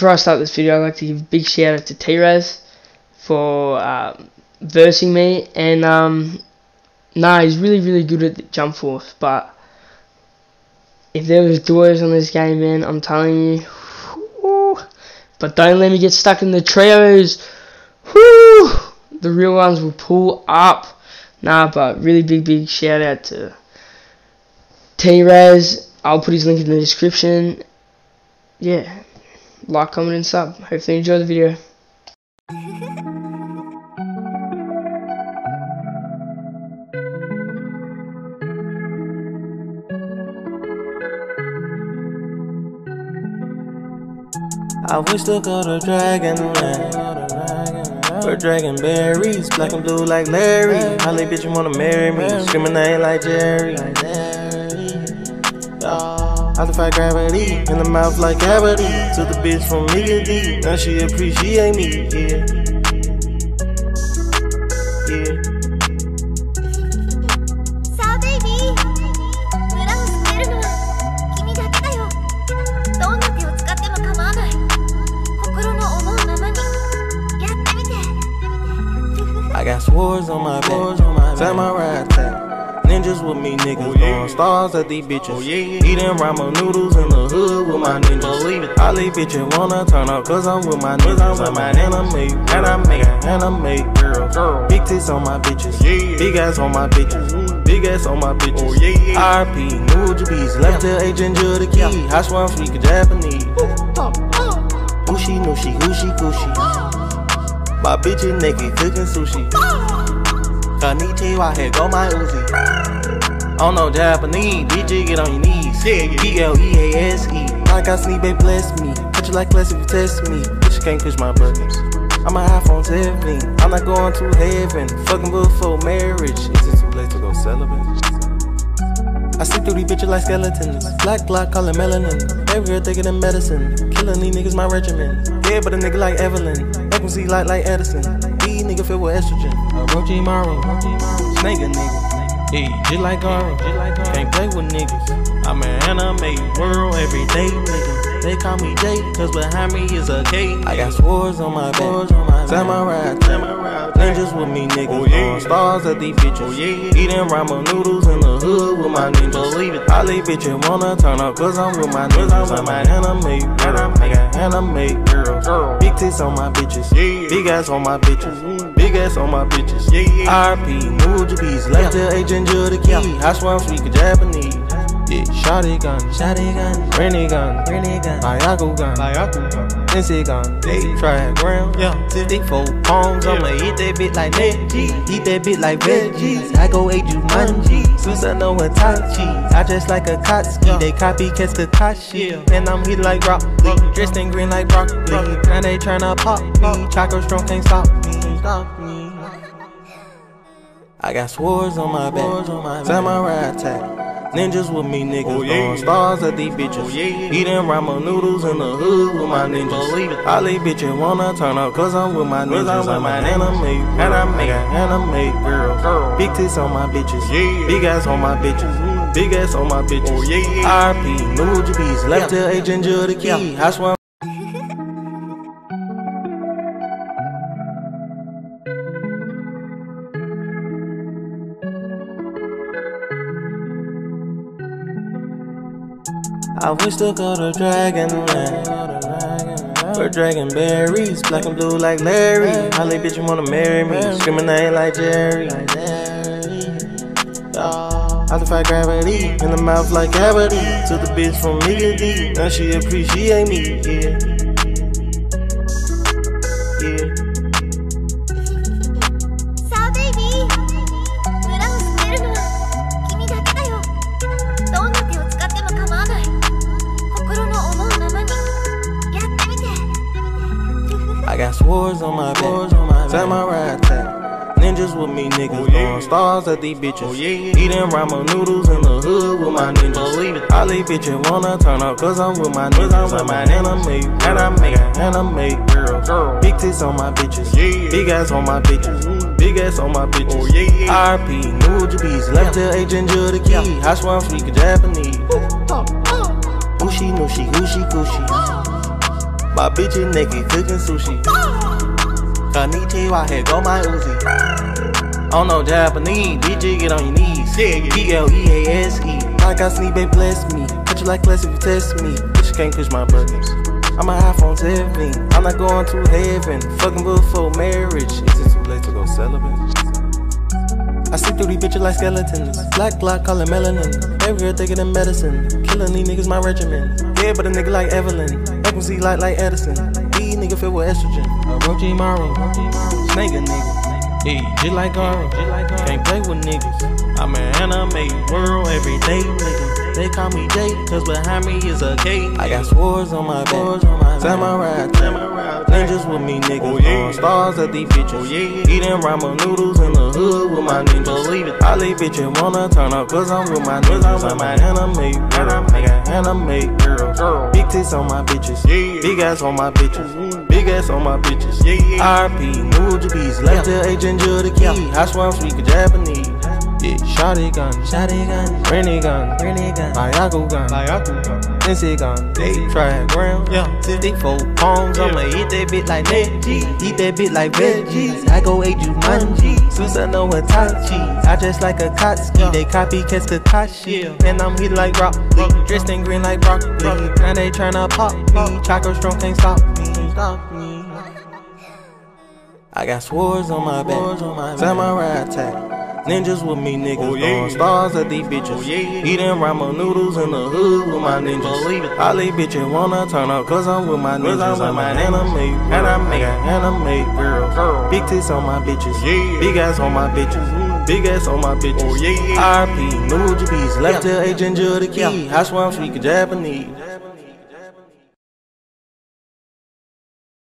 before I start this video, I'd like to give a big shout out to T-Raz for um, versing me, and um, nah, he's really, really good at jump force, but if there was duos on this game, man, I'm telling you, whew, but don't let me get stuck in the trios, whew, the real ones will pull up, nah, but really big, big shout out to T-Raz, I'll put his link in the description, yeah, like, comment, and sub. Hopefully you enjoy the video. I wish to go to Dragonland. We're dragon berries, black and blue like Larry. Holly bitch, you wanna marry me? Screaming I ain't like Jerry. I defy gravity? In the mouth like cavity. Took the bitch from me and D, now she appreciate me, yeah. Yeah. I got swords on my back, samurai attack. Ninjas with me, niggas oh, blowing stars at these bitches. Oh, Eating ramen noodles in the hood with my ninjas. Oh, I leave bitches wanna turn up cause I'm with my niggas. I'm an anime, anime, anime girl. Big tits on my bitches, big ass on my bitches, big ass on my bitches. RP, new Japanese, left the agent the key. I swear I'm speaking Japanese. Ushi, nushi, ushi, kushi. Ah. My bitch is naked cooking sushi. Ah. Konnichiwa, here go my Uzi. I don't know Japanese, DJ get on your knees. B-L-E-A-S-E. Like I sleep, they bless me. Catch you like class if you test me. Bitch, you can't push my buttons. I'm an iPhone 17. I'm not going to heaven. Fucking before marriage. Is it too late to go celibate? I see through these bitches like skeletons. Black Glock, call it melanin. Every girl thicker than medicine. Killing these niggas my regimen. Yeah, but a nigga like Evelyn. Frequency light like Edison. These nigga filled with estrogen. Orochimaru. Snake a nigga. Hey, just like Gaara. Can't play with niggas. I'm an anime world every day, nigga. They call me Jay, cause behind me is a K. I got swords on my back. Samurai. Ninjas with me, niggas. Oh, yeah. Uh, stars at these bitches. Oh, Eating ramen noodles in the hood with my ninjas. I leave bitches wanna turn up cause I'm with my niggas. I'm an anime girl. I got anime girl. Big tits on my bitches. Yeah, Big ass on my bitches. Big ass on my bitches. RP, new Japanese. Left the agent the key. I swear I'm speaking Japanese. Yeah, shotty gun, shotty gun, granny gun, granny gun, Byakugan, Ayaku gun, NC gun, they try ground, yeah, stick four palms, I'ma eat that bit like Neji, eat that bit like veggies, I go ate Jumanji, Susanoo Itachi, I dress like Akatsuki, they copycats Kakashi, and I'm hit like Rock Lee, dressed in green like broccoli, now they tryna pop me, Choco strong can't stop me, stop me. I got swords on my back, samurai attack. Ninjas with me, niggas throwing stars at these bitches. yeah Eating ramen noodles in the hood with my ninjas. I leave bitches wanna turn up cause I'm with my ninjas. I'm an anime, anime, anime girl. Big tits on my bitches, big ass on my bitches, big ass on my bitches. RP, new Japanese, left the agent the key. I swear. I wish to go to Dragonland. We're dragon berries, black and blue like Larry. Holly bitch, you wanna marry me? Screaming I ain't like Jerry. I defy gravity in the mouth like cavity. To the bitch from Miggity, now she appreciate me. Yeah. Swords on my back, samurai attack. Ninjas with me, niggas throwing stars at these bitches. yeah Eating ramen noodles in the hood with my ninjas. I leave bitches wanna turn up cause I'm with my niggas. I'm with an anime, And I make anime, anime girl. Big tits on my bitches, Yeah. big ass on my bitches, big ass on my bitches. yeah RP, new Japanese, left the agent the key. I swear I'm speaking Japanese. Ushi, nushi, ushi, kushi. My bitch is naked, cooking sushi. Konnichiwa, here go my Uzi. Oh no Japanese, bitch, get on your knees. B-L-E-A-S-E. Like I sneak, babe, bless me. Catch you like class if you test me. Bitch, you can't push my buttons. I'm an iPhone 17. I'm not going to heaven. Fucking before marriage. Is it too late to go celibate? I see through these bitches like skeletons. Black block, calling melanin. Every girl thicker than medicine. Killing these niggas, my regimen. Yeah, but a nigga like Evelyn. see light like Edison. These niggas filled with estrogen. Orochimaru. Snake a nigga. Yeah, just like Gaara. Can't play with niggas. I'm an anime world every day, nigga. They call me Jay, cause behind me is a K. I got swords on my back, on my samurai, samurai. Ninjas with me, niggas. Oh, yeah. Stars at these bitches. Oh, yeah. Eating ramen noodles in the hood with my ninjas. Believe it. All these bitches wanna turn up, cause I'm with my niggas. I'm an anime girl. I got anime girl. Big tits on my bitches. Yeah. Big ass on my bitches. Big ass on my bitches. Yeah, yeah. RP, new Japanese. Left yeah. agent Jill the key. I swear I'm speaking Japanese. Yeah, shotty gun, shotty gun, Rinnegan, renny gun, Byakugan, Bayaku gun, NC gun, they try ground, yeah, stick four palms, I'ma eat that bit like Neji, eat that bit like veggies, I go age you manji, Susanoo Itachi, I just like Akatsuki, they copycats Kakashi, and I'm hit like Rock dressed in green like broccoli, now they tryna pop me, Choco strong can't stop me, stop me. I got swords on my back, samurai attack. Ninjas with me, niggas. Oh, yeah. Throwing stars at these bitches. Oh, yeah. Eating ramen noodles in the hood with my ninjas. Believe it. All these bitches wanna turn up cause I'm with my ninjas. I'm an anime girl. Anime. I got anime girl. girl. Big tits on my bitches. Yeah. Big ass on my bitches. Big ass on my bitches. Oh, yeah. RP, new Japanese. Left tail agent Jill the key. I swear I'm speaking Japanese.